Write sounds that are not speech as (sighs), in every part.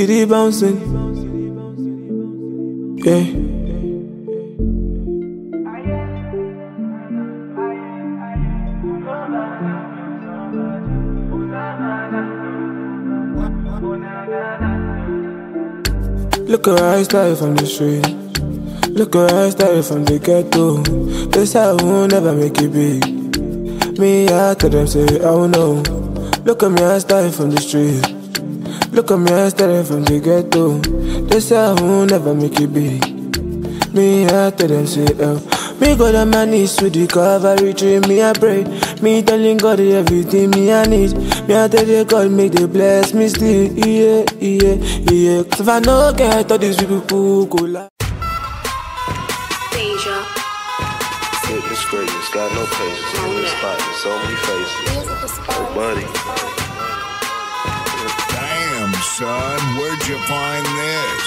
Skitty bouncing. Yeah. Look at her style from the street. Look at her style from the ghetto. This I will never make it big. Me, I tell them say, oh no. Look at me, I style from the street. Look at me, I style from the ghetto. This I won't never make it big. Me, I tell them say, oh. Me go down my knees with the Calvary tree, me I pray. Me telling God everything me I need. Me I tell the God make they bless me still. Yeah, yeah, yeah. If I no get all these people who go like. Deja. Fitness greatness, got no patience. In this spot, there's so many faces. Oh, buddy. Damn, son, where'd you find this?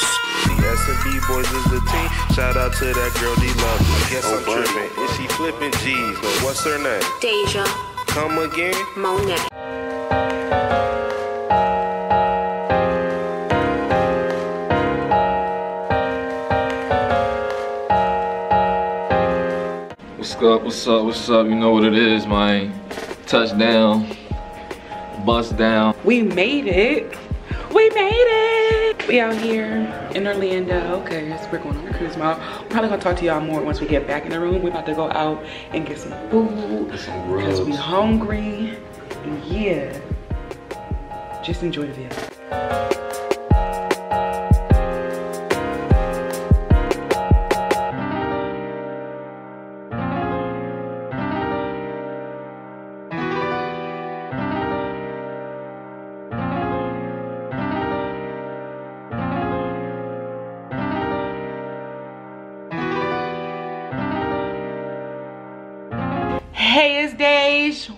The S&B boys is the team. Shout out to that girl, D Love. I guess Oh, I'm tripping. Is she flipping G's? But what's her name? Deja. Come again? Monet. What's up, what's up, what's up? You know what it is, man. Touchdown, bust down. We made it. We made it. We out here in Orlando. Okay, so we're going on a cruise tomorrow. We're probably gonna talk to y'all more once we get back in the room. We're about to go out and get some food. Because we hungry. And yeah. Just enjoy the video.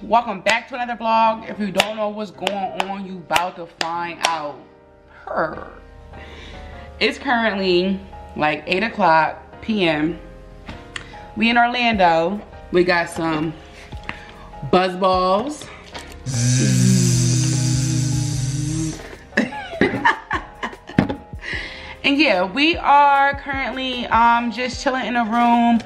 Welcome back to another vlog. If you don't know what's going on, you about to find out. Her. It's currently like 8 o'clock p.m. We in Orlando. We got some buzz balls. (laughs) And yeah, we are currently um, just chilling in a room,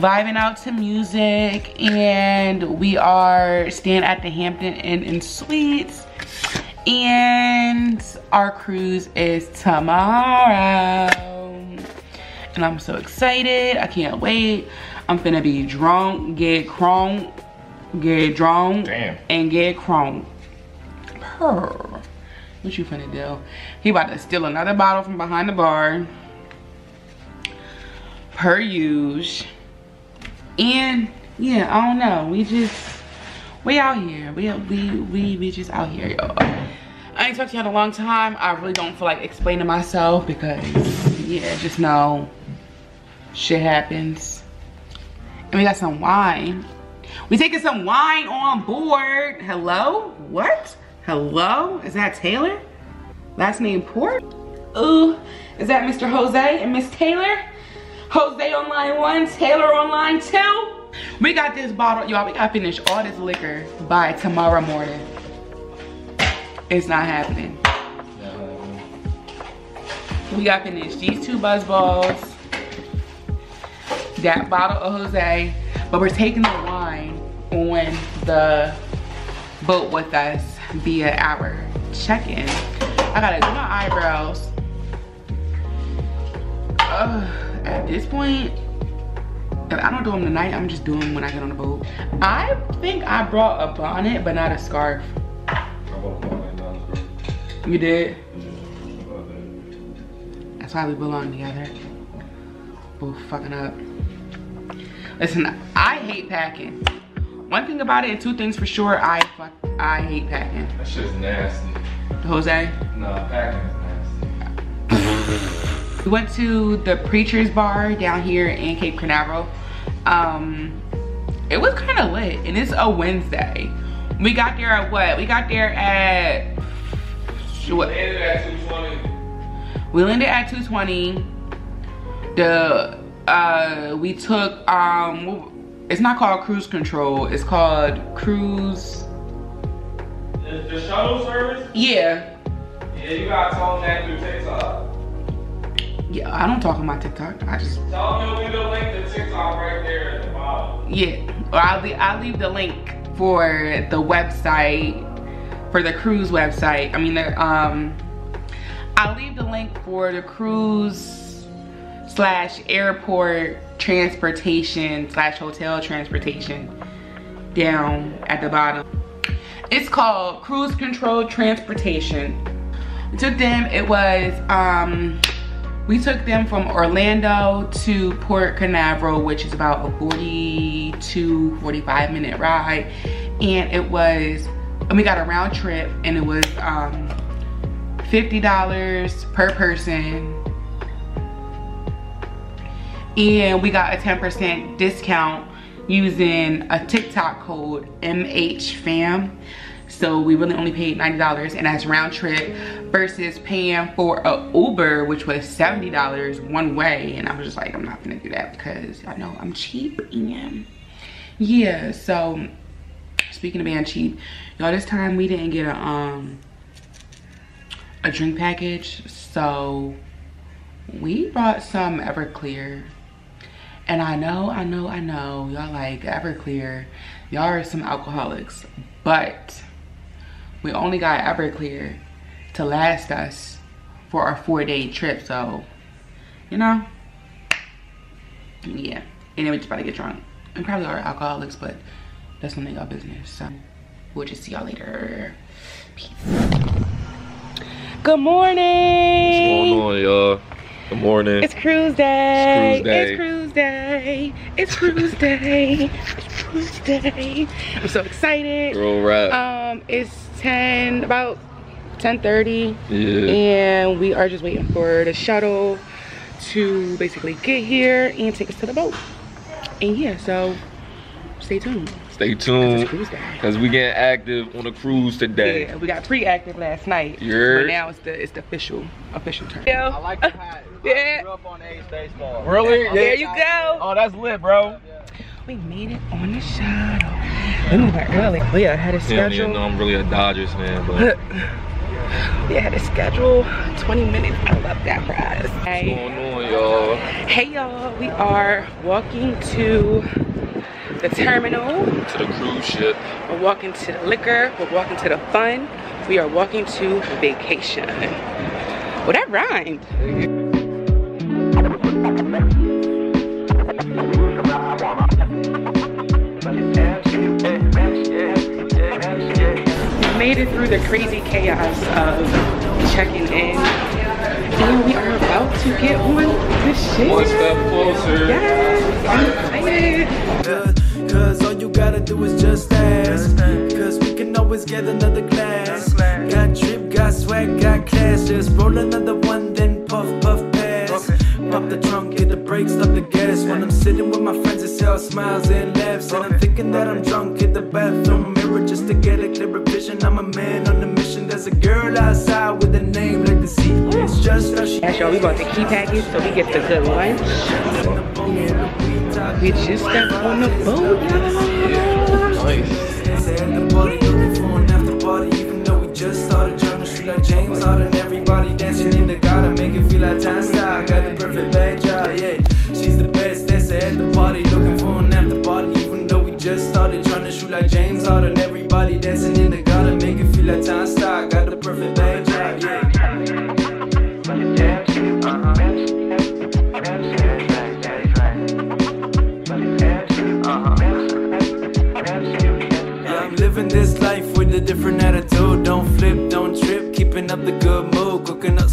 vibing out to music, and we are staying at the Hampton Inn and Suites. And our cruise is tomorrow. And I'm so excited. I can't wait. I'm finna be drunk, get crunk, get drunk, Damn. and get crunk. Purr. What you finna do? He about to steal another bottle from behind the bar. Per use. And yeah, I don't know. We just we out here. We we we we just out here, y'all. I ain't talked to y'all in a long time. I really don't feel like explaining myself because yeah, just know shit happens. And we got some wine. We taking some wine on board. Hello? What? Hello? Is that Taylor? Last name Port? Ooh, is that Mr. Jose and Miss Taylor? Jose on line one, Taylor on line two. We got this bottle, y'all, we gotta finish all this liquor by tomorrow morning. It's not happening. We gotta finish these two buzz balls, that bottle of Jose, but we're taking the wine on the boat with us via our check-in. I gotta do my eyebrows. Ugh, at this point, if I don't do them tonight, I'm just doing them when I get on the boat. I think I brought a bonnet, but not a scarf. You did? That's why we belong together. Both fucking up. Listen, I hate packing. One thing about it, and two things for sure, I fuck, I hate packing. That shit's nasty. Jose, Nah, packing is nasty. (laughs) we went to the Preacher's Bar down here in Cape Canaveral. Um, it was kind of lit, and it's a Wednesday. We got there at what? We got there at what? We Ended at 220. We landed at 220. The uh we took um it's not called cruise control, it's called cruise The, the shuttle service? yeah. Yeah, you gotta tell them that through TikTok. Yeah, I don't talk on my TikTok. I just Tell them you'll leave the link to TikTok right there at the bottom. yeah. Or I'll leave, I'll leave the link for the website for the cruise website. I mean the um. I'll leave the link for the cruise slash airport transportation slash hotel transportation down at the bottom. It's called Cruise Control Transportation. Took them, it was, um, we took them from Orlando to Port Canaveral, which is about a 42, 45 minute ride. And it was, and we got a round trip and it was um, $50 per person. And we got a 10% discount using a TikTok code MHFAM. So we really only paid $90 and that's round trip versus paying for a Uber, which was $70 one way. And I was just like, I'm not gonna do that because I know I'm cheap and yeah, so speaking of being cheap, y'all this time we didn't get a um a drink package. So we brought some Everclear. And I know, I know, I know, y'all like Everclear. Y'all are some alcoholics. But we only got Everclear to last us for our four day trip. So, you know, yeah. And then we just about to get drunk. And probably are alcoholics, but that's none of y'all business. So, we'll just see y'all later. Peace. Good morning. What's going on, y'all? Good morning. It's cruise day. It's cruise day. It's cruise day. It's cruise day. It's cruise day. I'm so excited. Girl rap. Um, it's 10, about 10:30, yeah. and we are just waiting for the shuttle to basically get here and take us to the boat. And yeah, so stay tuned. Stay tuned. Cause we getting active on the cruise today. Yeah, we got pre-active last night, Yeah. but now it's the it's the official official turn. I like the hat. (laughs) Yeah. I grew up on A's baseball. Really? There you go. Oh, that's lit, bro. We made it on the shuttle. We moved back early. We had a schedule. Yeah, I even schedule. I'm really a Dodgers fan, but (laughs) We had a schedule 20 minutes. I love that for us. what's going on, y'all? hey y'all. We are walking to the terminal. To the cruise ship. We're walking to the liquor. We're walking to the fun. We are walking to vacation. Well, that rhymed. We made it through the crazy chaos of checking in. And we are about to get on the ship. One step closer. Yes, I'm excited. Cause all you gotta do is just ask. Cause we can always get another glass. Got drip, got swag, got class. Just roll another one, then puff, puff, pass. Pop the trunk, hit the brakes, stop the gas. When I'm sitting with my friends, it's all smiles and laughs. And I'm thinking that I'm drunk, hit the bathroom mirror just to get a clearer vision. I'm a man on a mission. There's a girl outside with a name like the sea. It's just how she Yes, y'all, we bought the key package so we get the good lunch. We just got on the boat, y'all. Nice. James Harden. Everybody dancing in the garden, make it feel like time style. Got the perfect bad the good mood. Up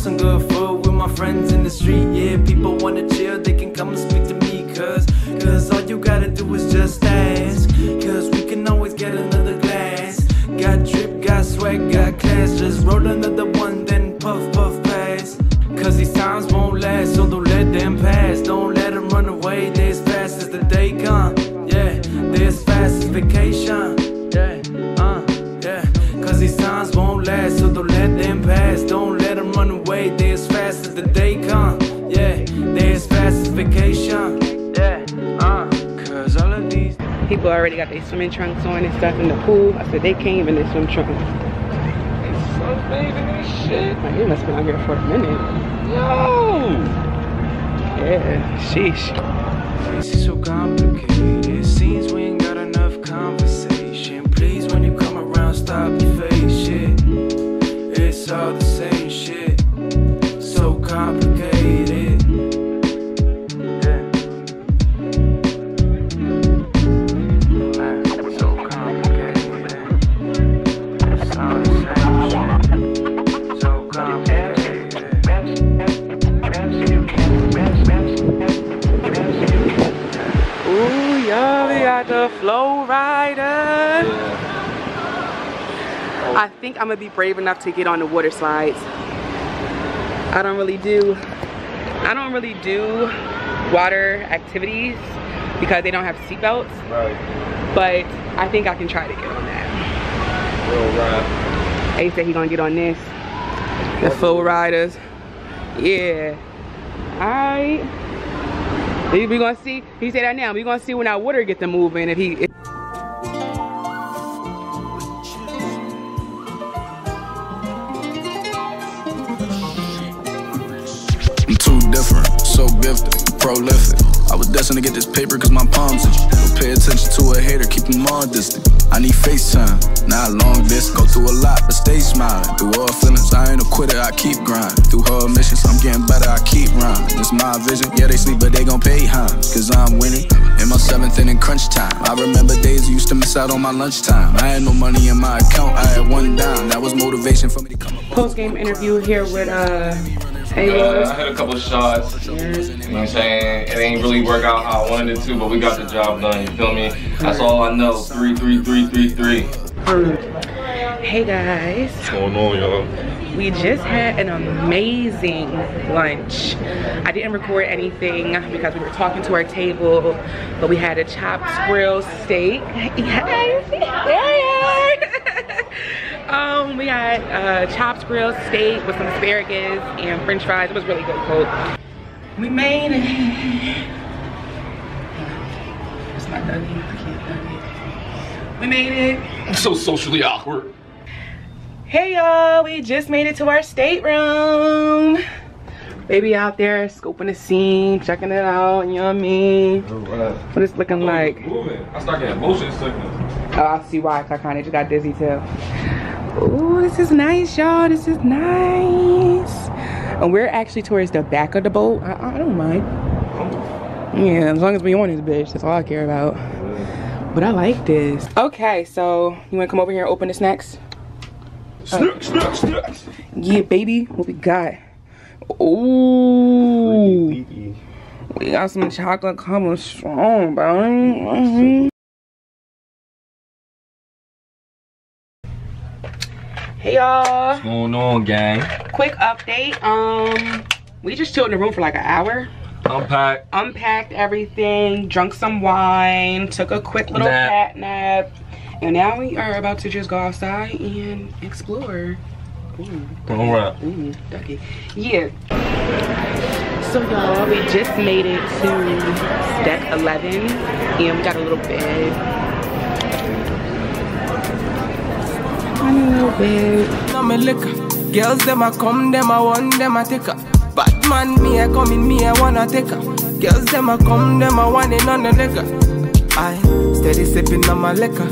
People already got their swimming trunks on and stuff in the pool. I said they came in their swim trunks. sunbathing and shit. Like, you must been out here for a minute. Yo! Yeah, sheesh. This is so complicated. Think I'm gonna be brave enough to get on the water slides. I don't really do, I don't really do water activities because they don't have seatbelts, Right. but I think I can try to get on that. Real rap. Ace said he gonna get on this. The full riders. Yeah. Alright. We we gonna see, he said that now, we gonna see when our water get to moving if he if different, so gifted, prolific. I was destined to get this paper cause my palms itch. Don't pay attention to a hater, keep them on distant. I need FaceTime, not long distance. Go through a lot, but stay smiling. Through all feelings, I ain't a quitter, I keep grinding. Through her missions, I'm getting better, I keep rhyming. It's my vision, yeah, they sleep, but they gon' pay high. Cause I'm winning. In my seventh inning crunch time. I remember days I used to miss out on my lunchtime. I had no money in my account, I had one dime. That was motivation for me to come up. post-game interview here with uh Uh, I A-Rose. had a couple of shots. You know what I'm saying? It ain't really work out how I wanted it to, but we got the job done. You feel me? That's all I know. Three, three, three, three, three. Hey guys. What's going on, y'all? We just had an amazing lunch. I didn't record anything because we were talking to our table, but we had a chopped grilled steak. (laughs) Yes, there you are. Um, we had uh, chopped grilled steak with some asparagus and french fries. It was really good, cold. We made it. (sighs) It's not done yet. I can't done it. We made it. I'm so socially awkward. Hey y'all, we just made it to our stateroom. Baby out there scoping the scene, checking it out, you know what I mean? What it's looking like. Moving. I start getting motion sickness. Oh, I see why, 'cause I kinda just got dizzy too. Ooh, this is nice, y'all. This is nice. And we're actually towards the back of the boat. I, I don't mind. Yeah, as long as we on this bitch, that's all I care about. But I like this. Okay, so you wanna come over here and open the snacks? Snack, snack, snacks. Yeah, baby, what we got? Ooh, we got some chocolate coming strong, bro. Mhm. Hey y'all, What's going on, gang? quick update. Um, we just chilled in the room for like an hour. Unpack. Unpacked everything, drunk some wine, took a quick little Nap. cat nap, and now we are about to just go outside and explore. Ooh. All right. Ooh, ducky. Yeah. So y'all, we just made it to deck 11 and we got a little bed. Little bed. Now me liquor. Girls them a come, them a want, them a take her. Bad man, me a come me a wanna take her. Girls them a come, them a want it on the liquor. I steady sipping on my liquor.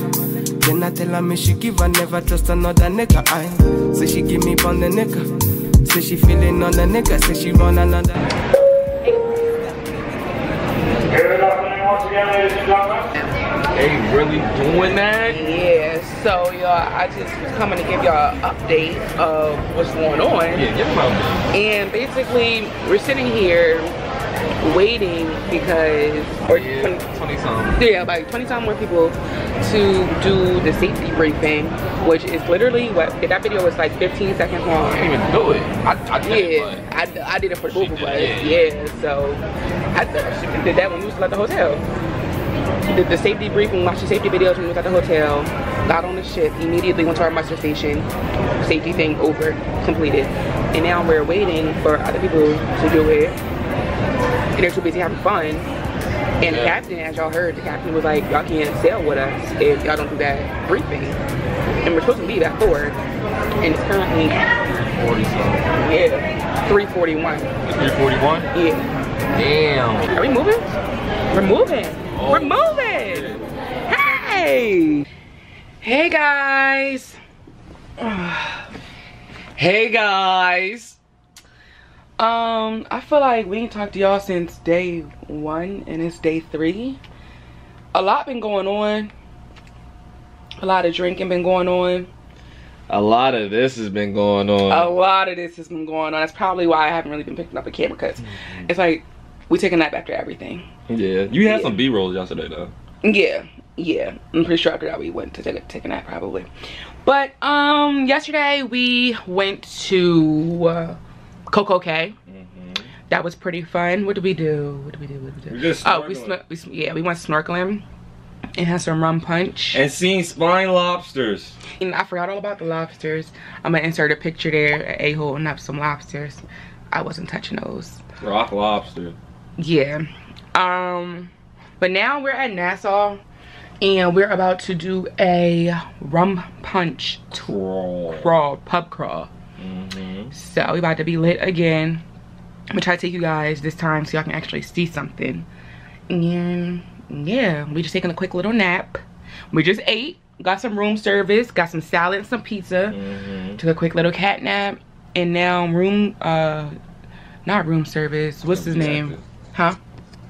Then I tell her me she give her never trust another nigga. I say she give me on the nigga. Say she feeling on the nigga. Say she run another. They really doing that? Yeah, so y'all, I just was coming to give y'all an update of what's going on. Yeah, get them. And basically, we're sitting here waiting because, or Yeah, 20 something. yeah, like 20 some more people to do the safety briefing, which is literally what that video was like 15 seconds long I can't even do it. I, I did Yeah, it, I, I did it for both of us. Yeah, so I th- did that when we was at the hotel. Did the safety briefing, watched the safety videos when we was at the hotel, got on the ship, immediately went to our muster station, safety thing over, completed. And now we're waiting for other people to do it. And they're too busy having fun And the captain, as y'all heard, the captain was like, y'all can't sail with us if y'all don't do that briefing. And we're supposed to leave at 4. And it's currently, 40 something. yeah, 341. 341? Yeah. Damn. Are we moving? We're moving. Oh, We're moving. Hey. Hey guys. (sighs) hey guys. Um, I feel like we ain't talked to y'all since day one and it's day three. A lot been going on. A lot of drinking been going on. A lot of this has been going on. A lot of this has been going on. That's probably why I haven't really been picking up a camera because it's like we take a nap after everything. Yeah. You had Yeah. some B-rolls yesterday though. Yeah, yeah. I'm pretty sure after that we went to take a, take a nap probably. But um, yesterday we went to uh, CocoCay. That was pretty fun. What did we do? What did we do? What did we do? We just oh, we, we yeah we went snorkeling. It had some rum punch. And seen spine lobsters. And I forgot all about the lobsters. I'm gonna insert a picture there. A holding up some lobsters. I wasn't touching those. Rock lobster. Yeah. Um, but now we're at Nassau and we're about to do a rum punch Crawl. crawl, pub crawl. So we about to be lit again. I'm gonna try to take you guys this time so y'all can actually see something. And yeah, we just taking a quick little nap. We just ate, got some room service, got some salad and some pizza. Took a quick little cat nap. And now room uh not room service. What's his name? Huh?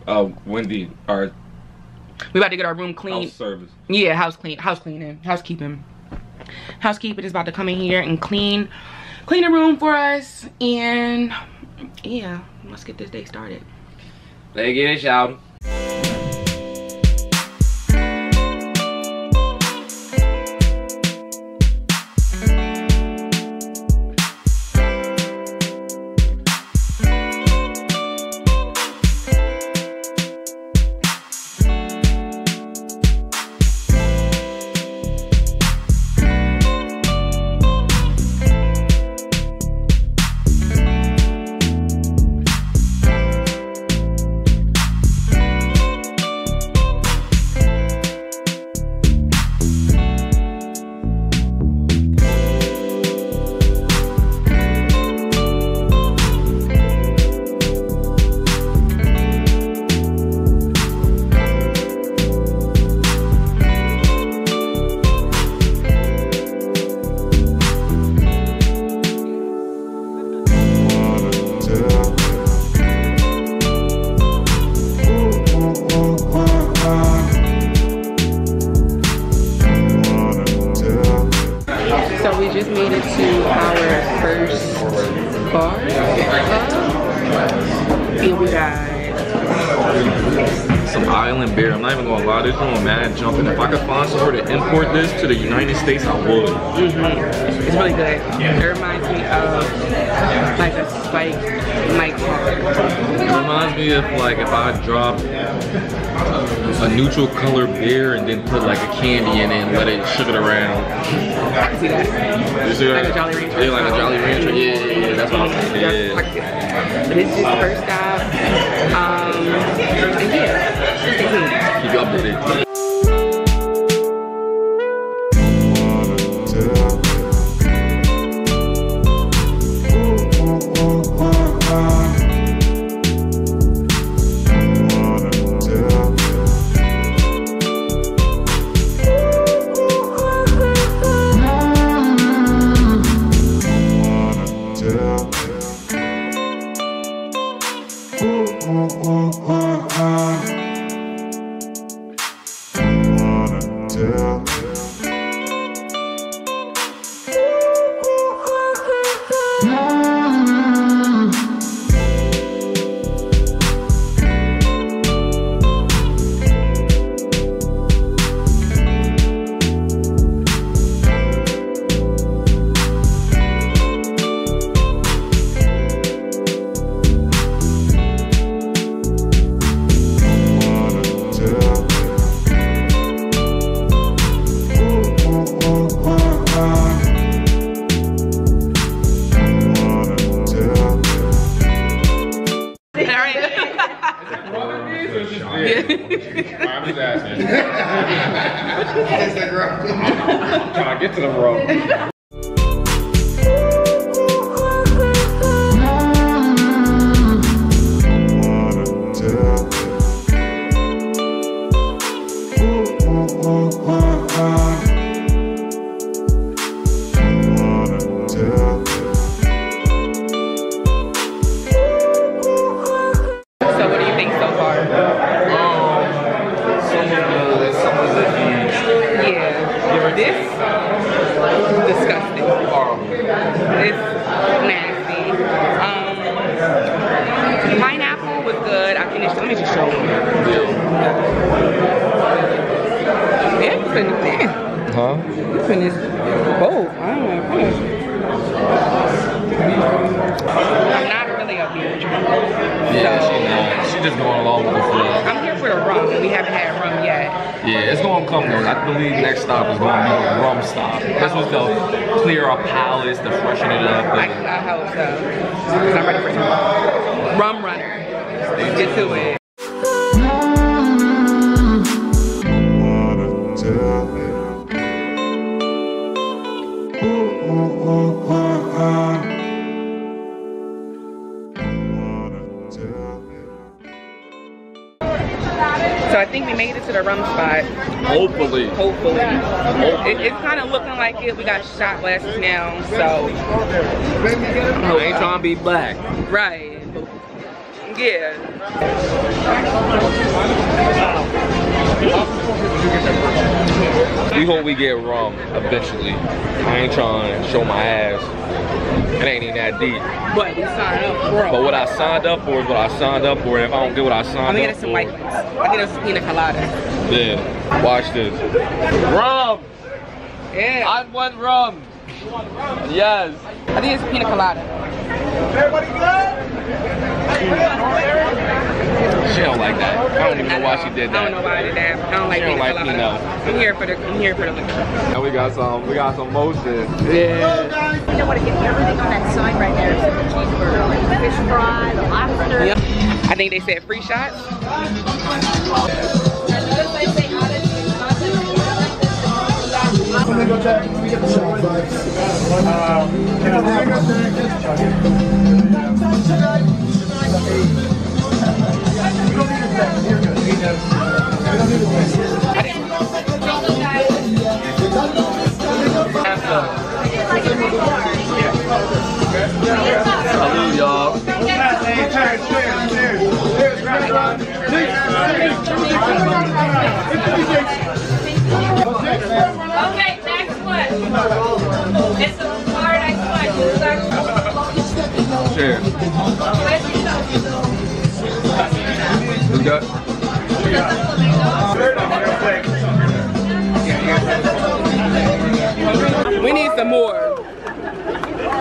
Uh, Wendy, our We about to get our room clean. house service. Yeah, house clean, house cleaning, housekeeping. Housekeeping is about to come in here and clean, clean the room for us. And yeah, let's get this day started. They get it, shout. Jolly Rancher. Yeah, like a Jolly Rancher. Yeah, yeah, yeah. That's what I'm saying. Yeah, I Yeah. can see that. But this is the first stop. Um, and yeah. Keep you updated. Yeah, so she not. She just going along with the flow. I'm here for the rum, we haven't had rum yet. Yeah, it's gonna come though. I believe next stop is gonna be a rum stop. This was to clear our palates, to freshen it up. I, I hope so. Because I'm ready for some rum runner. Get to it. The rum spot. hopefully, Hopefully. It, it's kind of looking like it. We got shot glasses now, so. I ain't trying to be black. Right. Yeah. We hope we get rum eventually. I ain't trying to show my ass. It ain't even that deep. But we signed up for But what I signed up for is what I signed up for. And if I don't get what I signed I'm gonna up get us some for, white ones. I think it's pina colada. then watch this. Rum. Yeah. I want rum. Yes. I think it's pina colada. She don't like that. I don't even know why she did I don't know that. why I did that. I don't like She don't like colada. Pinot. I'm here for the I'm here for the liquor. And we got some. We got some motion. Yeah. You don't want to get everything on that sign right there. The cheeseburger, like fish fry, the lobster. Yep. I think they said free shots. Salute, y'all. Okay, next one. It's a hard next one. Cheers. We got. We need some more.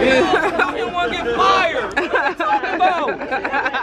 You want to get fired? What are you talking about? (laughs)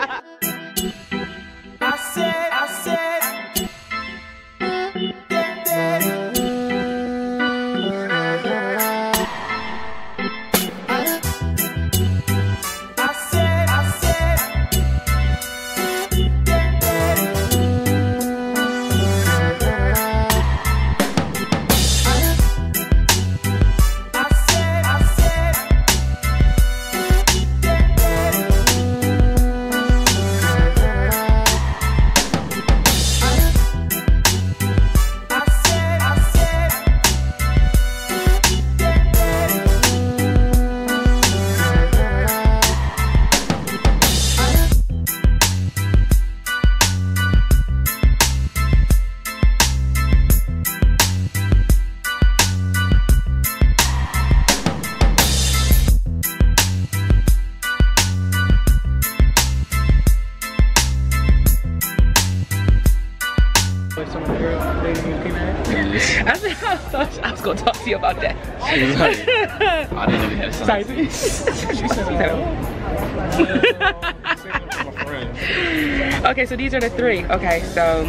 I said I was, I was gonna talk to you about that. She was like, I didn't even have Sorry. something. (laughs) she said. Okay, so these are the three. Okay, so,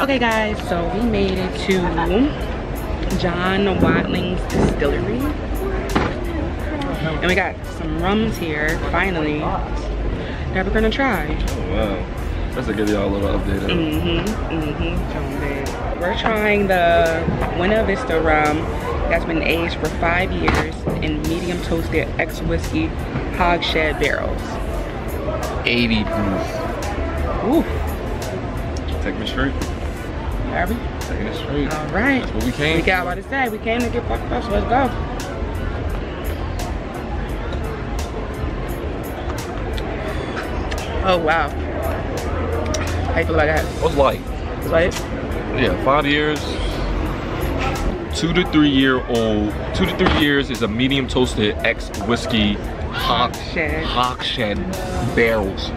okay guys, so we made it to John Watling's Distillery. And we got some rums here, finally, that we're gonna try. Wow. That's to give y'all a little update. Mm-hmm, mm-hmm. We're trying the Buena Vista rum. that's been aged for five years in medium toasted ex whiskey hogshead barrels. 80 proof. Ooh, Take me straight. Harvey. Taking it straight. All right. That's what we came. We got about to say we came to get fucked up, so let's go. Oh wow. How you feel about that? What's light? Like, Yeah, five years. Two to three year old. Two to three years is a medium toasted ex whiskey hog Hogshead. hogshead barrels.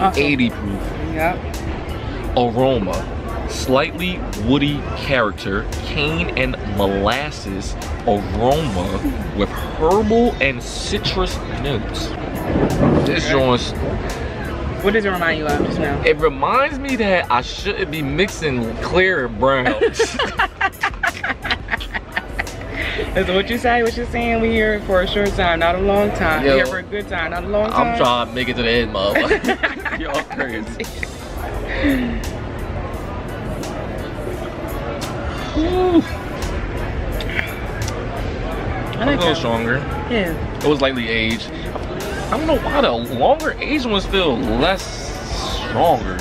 awesome. 80 proof. Yep. aroma, slightly woody character, cane and molasses aroma with herbal and citrus notes. This joint, What does it remind you of just now? it reminds me that I shouldn't be mixing clear and brown. (laughs) Is what you say? What you're saying? We here for a short time, not a long time. Yo. here for a good time, not a long time. I'm trying to make it to the end, motherfucker. (laughs) Y'all crazy. Whew. I A a little stronger. Yeah. It was lightly aged. I don't know why the longer aged ones feel less stronger.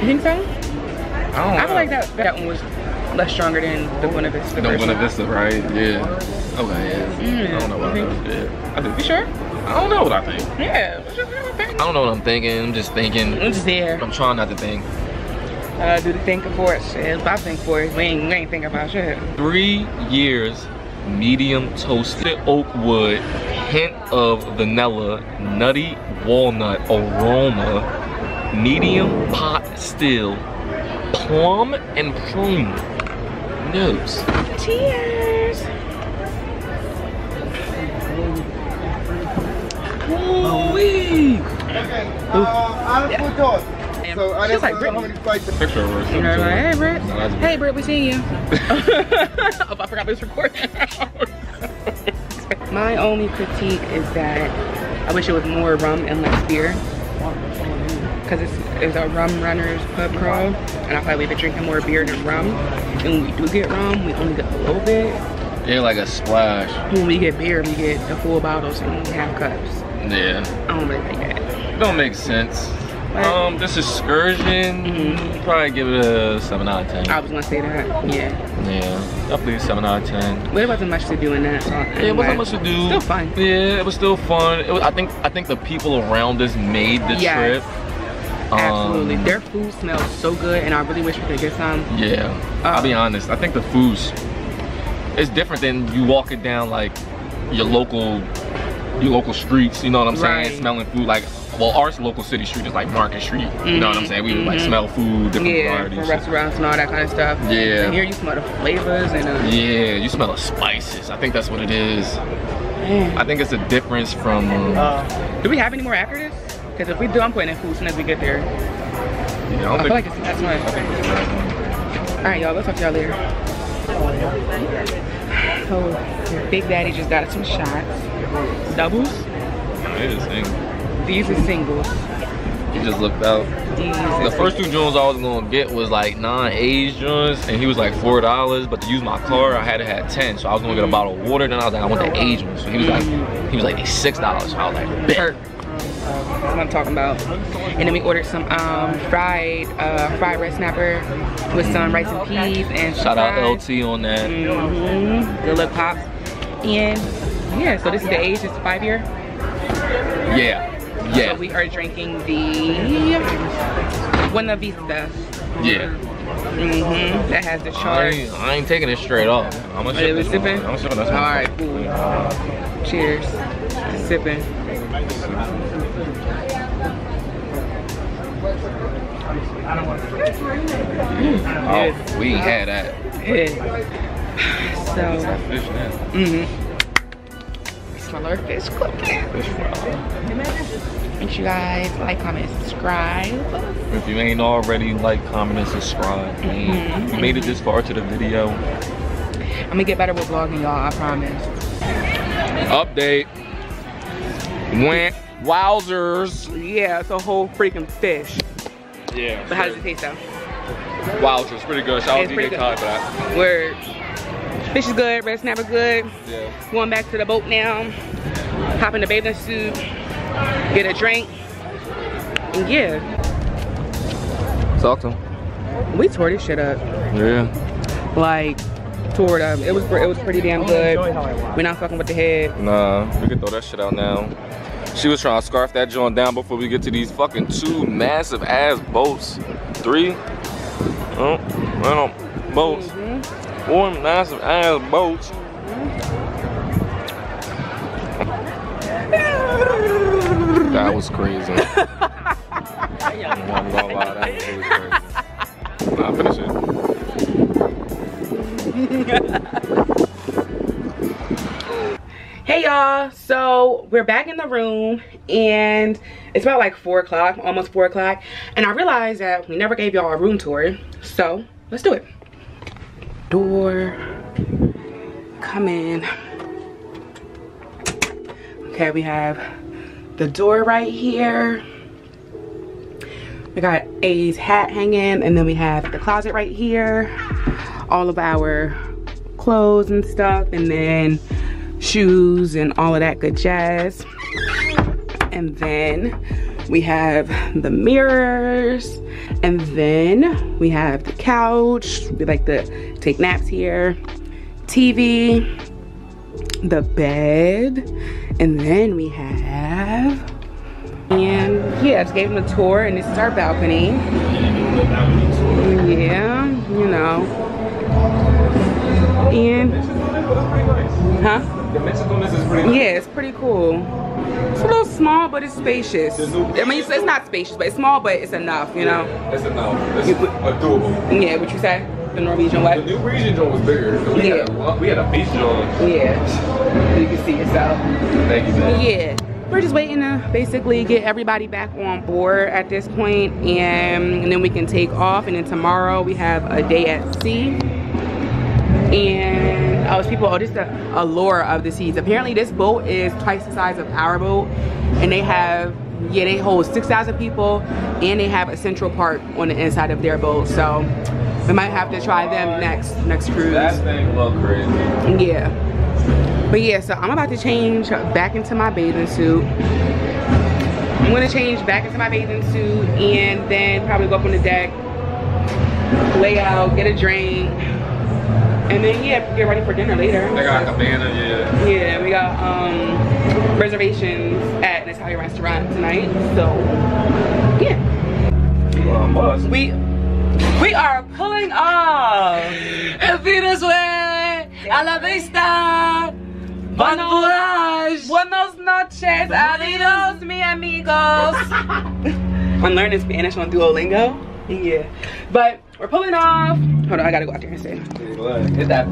You think so? I don't know. I feel like that that one was less stronger than the Buena Vista The. Buena Vista, right? Yeah. Okay, yeah. Mm, I don't know what I do. Yeah. I do. You sure? I don't know what I think. Yeah. What's your favorite? I don't know what I'm thinking. I'm just thinking. I'm just there. I'm trying not to think. Uh, do the thinking for it. Shit, I think for it. We ain't, we ain't thinking about shit. Three years, medium toasted oak wood, hint of vanilla, nutty walnut aroma, medium pot still, plum and prune notes. Cheers. Ooh-wee. Uh, so I She's didn't like know how Britney. many fights. Picture of her. You know, like, hey, Britt. Hey, Britt, we seen you. (laughs) oh, I forgot this recording. (laughs) My only critique is that I wish it was more rum and less beer. Because it's, it's a rum runners pub crawl. And I feel like we've been drinking more beer than rum. And when we do get rum, we only get a little bit. Yeah, like a splash. When we get beer, we get the full bottles and half cups. Yeah. I don't really like that. Don't make sense. Um, this excursion, Mhm. probably give it a 7 out of 10. I was gonna say that. Yeah. Yeah, definitely 7 out of 10. But it wasn't much to do in that. So Yeah, it wasn't much to do. Still fun. Yeah, it was still fun. It was, I think I think the people around us made the Yes. trip. Um, Absolutely. Their food smells so good and I really wish we could get some. Yeah, I'll be Um, honest. I think the food's it's different than you walking down like your local your local streets. You know what I'm saying? Right. Smelling food like well, our local city street is like Market Street. You know what I'm saying? We would like Mhm. smell food, different Yeah, varieties. from restaurants and all that kind of stuff. Yeah. And here you smell the flavors and uh, Yeah, you smell the spices. I think that's what it is. I think it's a difference from. Um, Do we have any more after this? Because if we do, I'm putting in food as soon as we get there. yeah, I don't I feel like it's that's much. All right, y'all. Let's talk to y'all later. (sighs) Oh, Big Daddy just got some shots. Doubles. It is thing. These are singles. He just looked out. These The first two joints I was gonna get was like non-aged joints, and he was like four dollars. But to use my car, I had to have ten, so I was gonna get a bottle of water. Then I was like, I want the aged one. So he was like, he was like, they six dollars. So I was like, bet. That's what I'm talking about. And then we ordered some um, fried uh, fried red snapper with some rice and peas and Shout out. LT on that. Mm-hmm. The little pops. And yeah, so this is the age, it's five year. Yeah, yeah, So we are drinking the Buena Vista. yeah. Mm-hmm. That has the I ain't, I ain't taking it straight off. I'm gonna Are you this sipping? I'm sipping this All right, cool. Cheers. Sipping. Oh, we had that. Yeah. So, mm-hmm. Smell our fish cooking. Fish fry. Make sure you guys like, comment, subscribe. If you ain't already, like, comment, and subscribe. Man. You mm-hmm. made it this far to the video. I'm gonna get better with vlogging, y'all. I promise. Update. Went wowzers. Yeah, it's a whole freaking fish. Yeah. But how does it taste though? Wowzers, pretty good. Shout out It's to pretty DJ good. Todd for that. Word. Fish is good, red snapper good. Yeah. Going back to the boat now. Hop in the bathing suit, get a drink. And yeah, Talk to him. we tore this shit up. Yeah. Like, tore it up. It was it was pretty damn good. We're not fucking with the head. Nah, we can throw that shit out now. She was trying to scarf that joint down before we get to these fucking two massive ass boats. Three. Oh, well, boats. Mm-hmm. Four massive ass boats. Mm-hmm. (laughs) That was crazy. I'm gonna lie, that was (laughs) really crazy. Nah, finish it. Hey y'all, so we're back in the room and it's about like four o'clock, almost four o'clock. And I realized that we never gave y'all a room tour. So let's do it. Door, come in. Okay, we have the door right here. We got A's hat hanging and then we have the closet right here. All of our clothes and stuff and then shoes and all of that good jazz. And then we have the mirrors and then we have the couch. We like to take naps here. TV, the bed, and then we have, and yeah, I just gave them a tour and this is our balcony. Yeah, you know. And, huh? The Mexicalness is pretty Yeah, it's pretty cool. It's a little small, but it's spacious. I mean, it's, it's not spacious, but it's small, but it's enough, you know? It's enough. It's doable. Yeah, what you say? The Norwegian way? The what? Norwegian joint was bigger. We, had a, we had a beach joint. Yeah, you can see yourself. Thank you, man. Yeah, we're just waiting to basically get everybody back on board at this point, and, and then we can take off. And then tomorrow we have a day at sea. And oh, I was people, oh, this is the allure of the seas. Apparently, this boat is twice the size of our boat, and they have, yeah, they hold 6,000 people, and they have a central park on the inside of their boat. So we might have to try them next next cruise. That thing look crazy. Yeah. But yeah, so I'm about to change back into my bathing suit. I'm gonna change back into my bathing suit and then probably go up on the deck, lay out, get a drink, and then yeah, get ready for dinner later. They got a cabana, yeah. Yeah, we got um reservations at an Italian restaurant tonight. So yeah. We we are pulling off. El Venus way, a la vista. Bon voyage. Buenos noches. Adios, mi amigos. (laughs) I'm learning Spanish on Duolingo. Yeah. But we're pulling off. Hold on, I gotta go out there and say. Is that?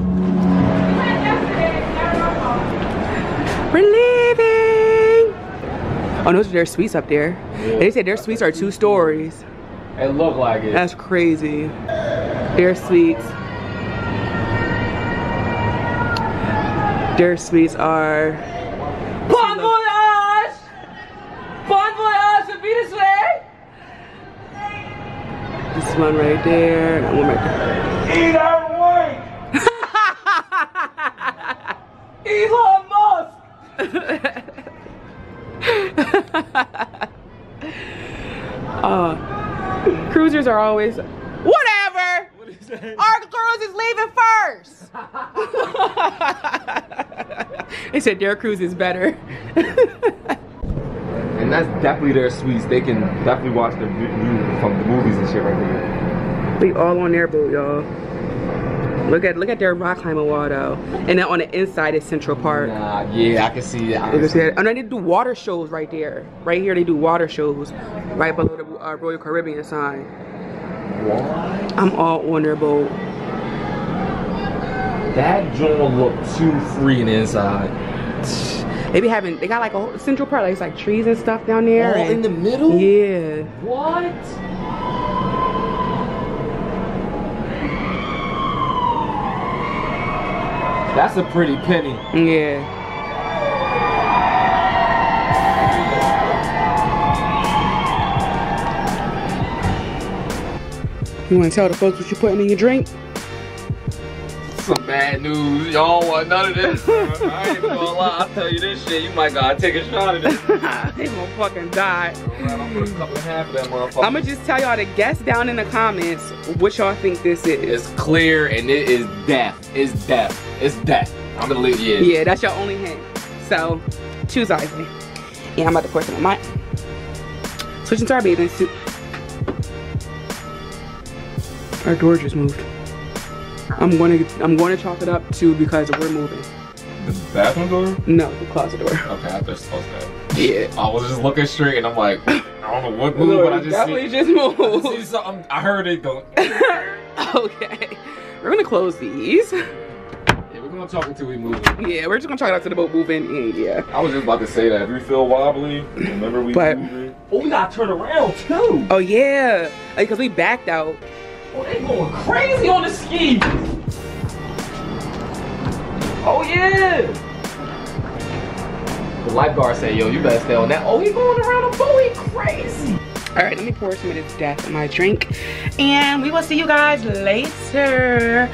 We're leaving. Oh, those are their suites up there. They said their suites are two stories. It look like it. That's crazy. Their suites. Their sweets are. Bon voyage! Bon voyage, auf Wiedersehen! This one right there, and one right there. Eat our way! Elon Musk! (laughs) uh, cruisers are always whatever. Our cruise is leaving first. (laughs) they said their cruise is better. (laughs) And that's definitely their suites. They can definitely watch the view from the movies and shit right there. we all on their boat, y'all. Look at look at their rock climbing wall though, and then on the inside is Central Park. Nah, yeah, I can see that. You can see that. And then they do water shows right there. Right here, they do water shows right below the uh, Royal Caribbean sign. I'm all on their boat. That joint looked too free and inside. They be having, they got like a whole Central Park, like it's like trees and stuff down there. All and- in the middle? Yeah. What? That's a pretty penny. Yeah. You want to tell the folks what you're putting in your drink? Some bad news. Y'all don't want none of this. (laughs) I ain't gonna lie. I'll tell you this shit. You might gotta take a shot of this. (laughs) they gonna fucking die. I'm gonna put a cup and a half of that motherfucker. I'm gonna just tell y'all to guess down in the comments what y'all think this is. It's clear and it is death. It's death. It's death. I'm gonna leave. Yeah. Yeah, that's your only hint. So choose wisely. Yeah, I'm about to pour some of mine. Switching to our bathing suit. Our door just moved. I'm going to I'm going to chalk it up to because we're moving. The bathroom door? No, the closet door. Okay, I thought supposed to. Yeah. I was just looking straight and I'm like, I don't know what move, but I just definitely see, just moved. I see. I heard it go. (laughs) okay. We're gonna close these. Yeah, we're gonna talk until we move. Yeah, we're just gonna chalk it up to the boat moving. And yeah. I was just about to say that. If we feel wobbly, remember we But- moving. Oh, we gotta turn around too. Oh yeah, because we backed out. Oh, they going crazy on the ski. Oh yeah. The lifeguard said, "Yo, you better stay on that." Oh, he going around a boat. He crazy. All right, let me pour some of this death in my drink, and we will see you guys later.